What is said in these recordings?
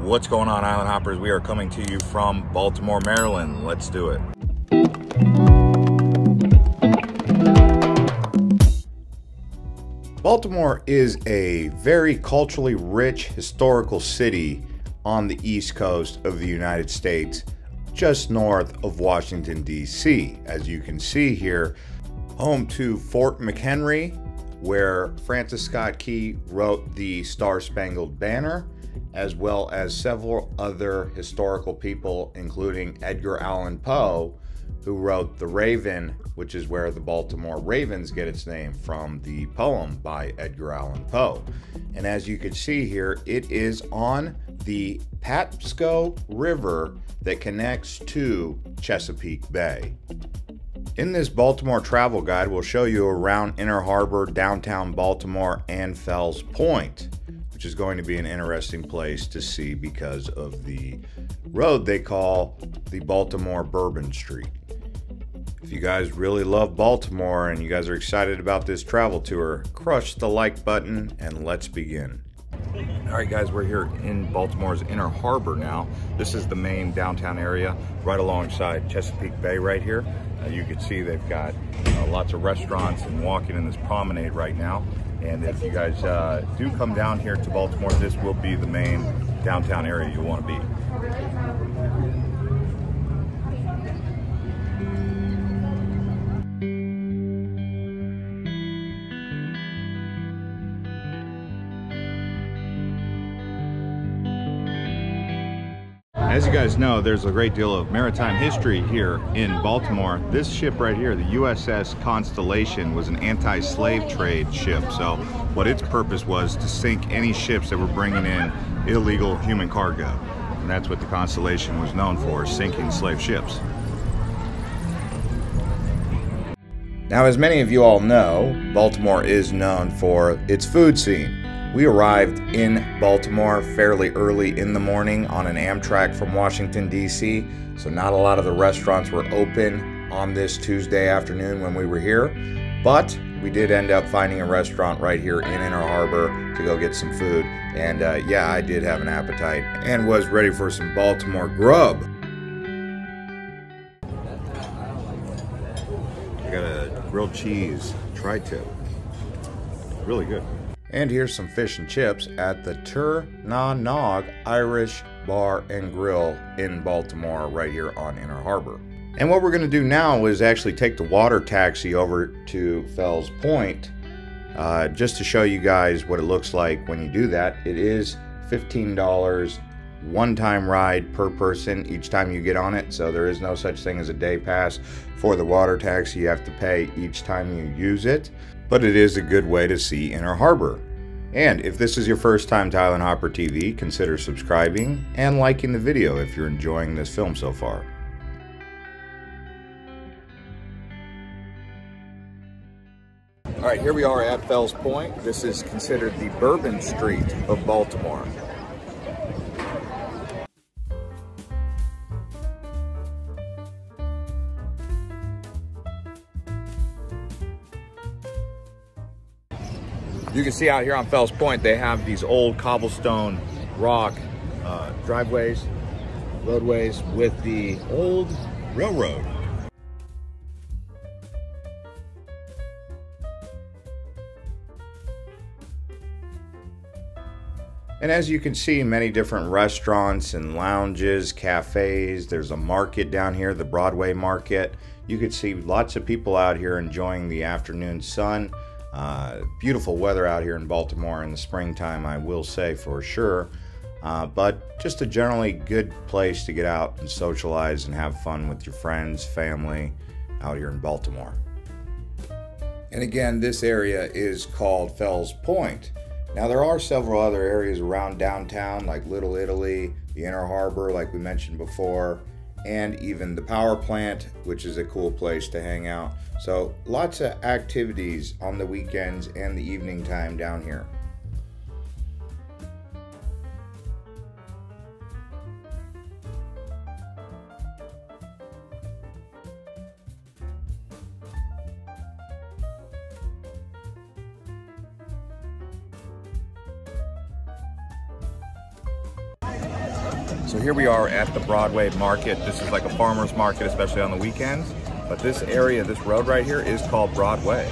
What's going on, Island Hoppers? We are coming to you from Baltimore, Maryland. Let's do it. Baltimore is a very culturally rich historical city on the east coast of the United States, just north of Washington, D.C. As you can see here, home to Fort McHenry, where Francis Scott Key wrote the Star Spangled Banner as well as several other historical people, including Edgar Allan Poe, who wrote The Raven, which is where the Baltimore Ravens get its name from the poem by Edgar Allan Poe. And as you can see here, it is on the Patapsco River that connects to Chesapeake Bay. In this Baltimore travel guide, we'll show you around Inner Harbor, downtown Baltimore, and Fells Point which is going to be an interesting place to see because of the road they call the Baltimore Bourbon Street. If you guys really love Baltimore and you guys are excited about this travel tour, crush the like button and let's begin. All right, guys, we're here in Baltimore's Inner Harbor now. This is the main downtown area right alongside Chesapeake Bay right here. Uh, you can see they've got uh, lots of restaurants and walking in this promenade right now. And if you guys uh, do come down here to Baltimore, this will be the main downtown area you want to be. As you guys know, there's a great deal of maritime history here in Baltimore. This ship right here, the USS Constellation, was an anti-slave trade ship. So what its purpose was to sink any ships that were bringing in illegal human cargo. And that's what the Constellation was known for, sinking slave ships. Now, as many of you all know, Baltimore is known for its food scene. We arrived in Baltimore fairly early in the morning on an Amtrak from Washington, D.C., so not a lot of the restaurants were open on this Tuesday afternoon when we were here, but we did end up finding a restaurant right here in Inner Harbor to go get some food. And uh, yeah, I did have an appetite and was ready for some Baltimore grub. I got a grilled cheese tri-tip. Really good. And here's some fish and chips at the Tir Na Nog Irish Bar and Grill in Baltimore, right here on Inner Harbor. And what we're going to do now is actually take the water taxi over to Fells Point uh, just to show you guys what it looks like when you do that. It is $15 one time ride per person each time you get on it, so there is no such thing as a day pass for the water taxi. You have to pay each time you use it but it is a good way to see Inner Harbor. And if this is your first time to Island Hopper TV, consider subscribing and liking the video if you're enjoying this film so far. All right, here we are at Fells Point. This is considered the Bourbon Street of Baltimore. You can see out here on Fells Point, they have these old cobblestone rock uh, driveways, roadways with the old railroad. And as you can see, many different restaurants and lounges, cafes. There's a market down here, the Broadway Market. You could see lots of people out here enjoying the afternoon sun. Uh, beautiful weather out here in Baltimore in the springtime, I will say for sure. Uh, but just a generally good place to get out and socialize and have fun with your friends, family out here in Baltimore. And again, this area is called Fells Point. Now, there are several other areas around downtown, like Little Italy, the Inner Harbor, like we mentioned before, and even the power plant, which is a cool place to hang out. So, lots of activities on the weekends and the evening time down here. So here we are at the Broadway Market. This is like a farmer's market, especially on the weekends. But this area, this road right here is called Broadway.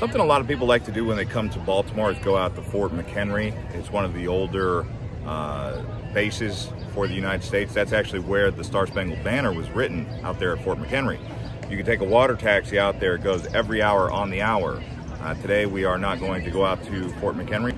Something a lot of people like to do when they come to Baltimore is go out to Fort McHenry. It's one of the older uh, bases for the United States. That's actually where the Star Spangled Banner was written out there at Fort McHenry. You can take a water taxi out there. It goes every hour on the hour. Uh, today we are not going to go out to Fort McHenry.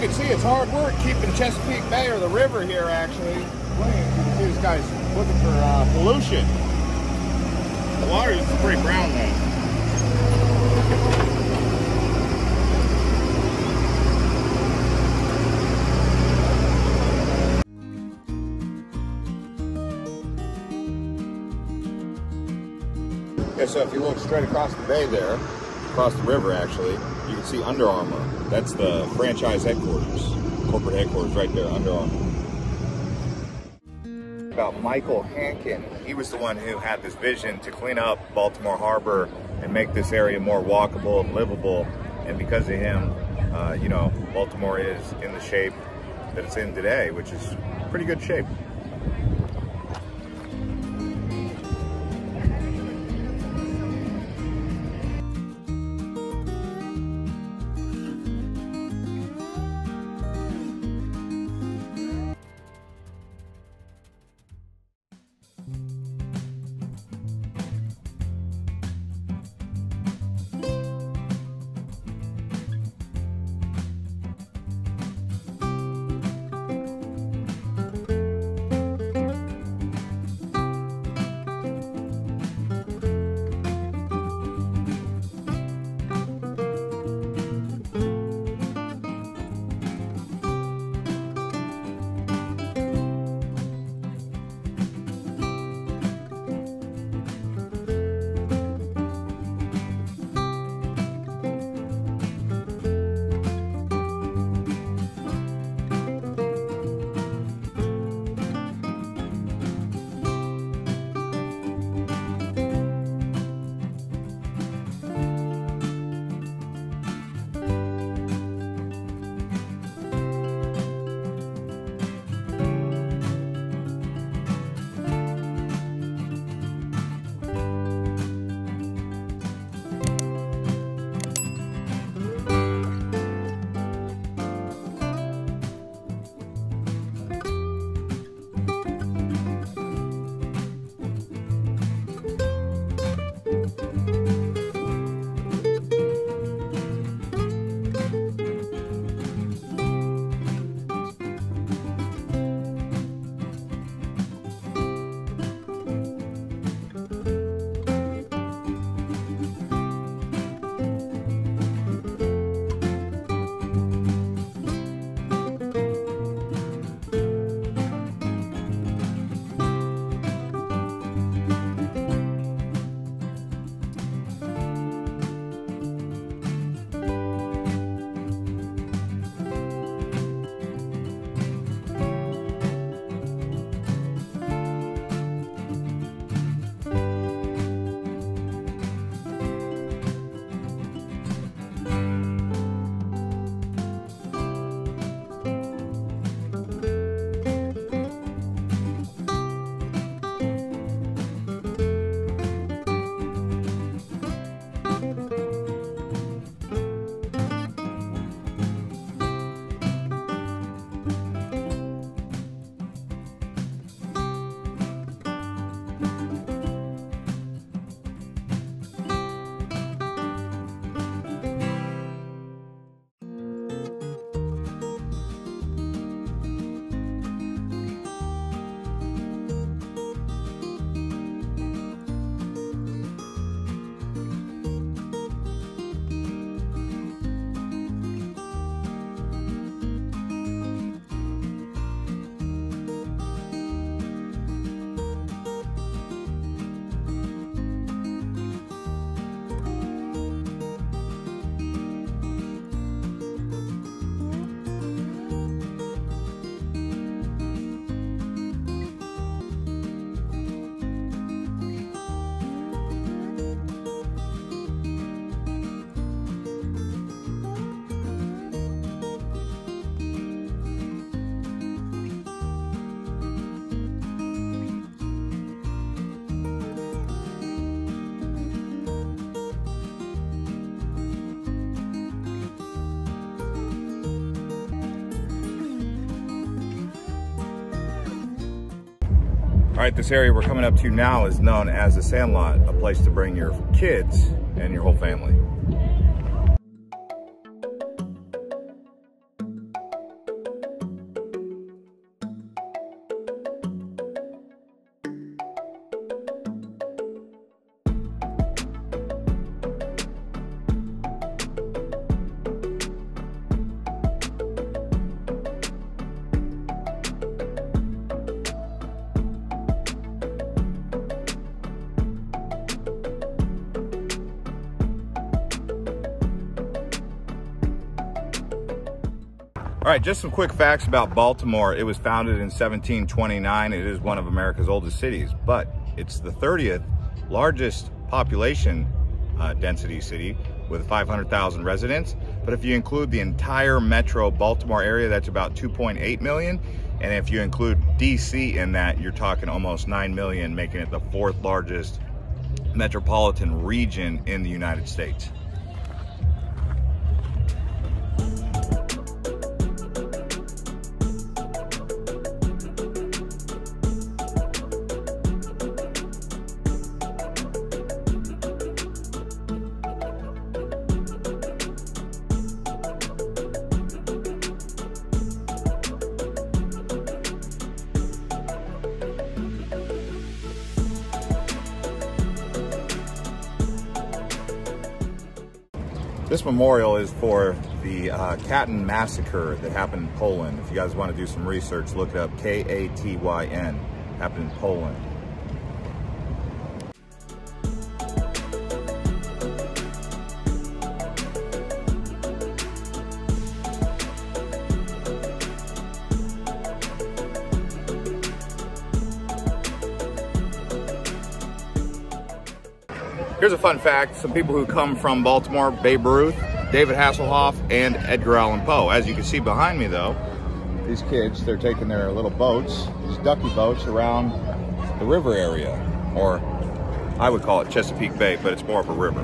Can see it's hard work keeping Chesapeake Bay or the river here actually. You can see this guy's looking for uh, pollution. The water is pretty brown though. Okay, so if you look straight across the bay there, across the river actually, you can see Under Armour. That's the franchise headquarters, corporate headquarters right there, Under Armour. About Michael Hankin, he was the one who had this vision to clean up Baltimore Harbor and make this area more walkable and livable. And because of him, uh, you know, Baltimore is in the shape that it's in today, which is pretty good shape. All right, this area we're coming up to now is known as the Sandlot, a place to bring your kids and your whole family. All right, just some quick facts about Baltimore. It was founded in 1729. It is one of America's oldest cities, but it's the 30th largest population uh, density city with 500,000 residents. But if you include the entire metro Baltimore area, that's about 2.8 million. And if you include DC in that, you're talking almost 9 million, making it the fourth largest metropolitan region in the United States. Memorial is for the uh, Katyn massacre that happened in Poland. If you guys want to do some research, look it up. K-A-T-Y-N. Happened in Poland. Fun fact. Some people who come from Baltimore, Babe Ruth, David Hasselhoff, and Edgar Allan Poe. As you can see behind me though, these kids, they're taking their little boats, these ducky boats around the river area, or I would call it Chesapeake Bay, but it's more of a river.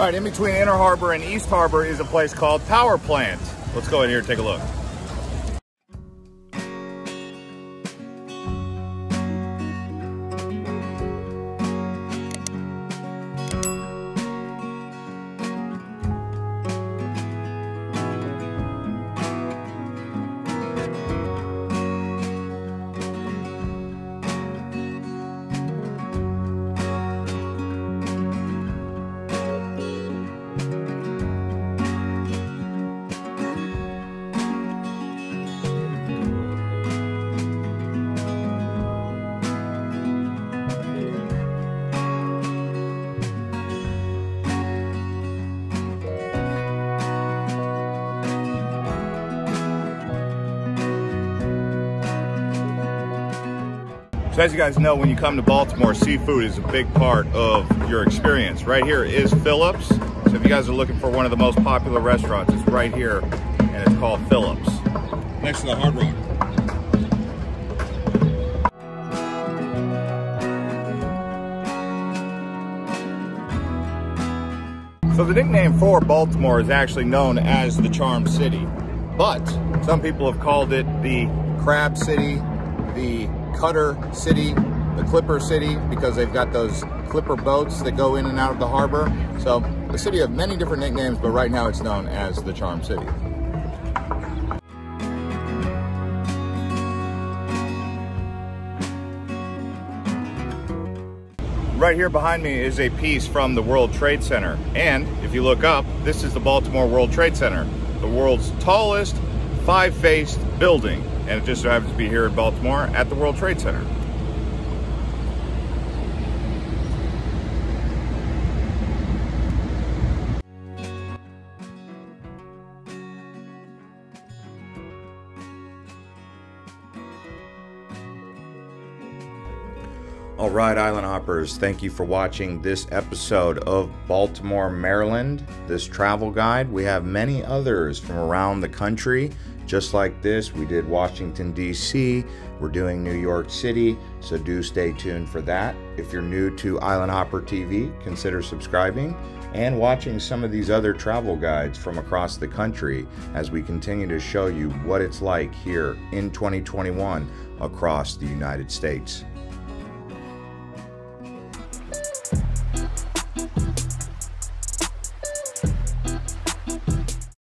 All right, in between Inner Harbor and East Harbor is a place called Power Plant. Let's go in here and take a look. As you guys know, when you come to Baltimore, seafood is a big part of your experience. Right here is Phillips. So if you guys are looking for one of the most popular restaurants, it's right here, and it's called Phillips. Next to the Hard Rock. So the nickname for Baltimore is actually known as the Charm City, but some people have called it the Crab City, the Cutter City, the Clipper City, because they've got those clipper boats that go in and out of the harbor. So the city have many different nicknames, but right now it's known as the Charm City. Right here behind me is a piece from the World Trade Center. And if you look up, this is the Baltimore World Trade Center, the world's tallest five-faced building. And it just so happens to be here in Baltimore at the World Trade Center. All right, Island Hoppers, thank you for watching this episode of Baltimore, Maryland, this travel guide. We have many others from around the country, just like this. We did Washington, D.C., we're doing New York City, so do stay tuned for that. If you're new to Island Hopper TV, consider subscribing and watching some of these other travel guides from across the country as we continue to show you what it's like here in 2021 across the United States.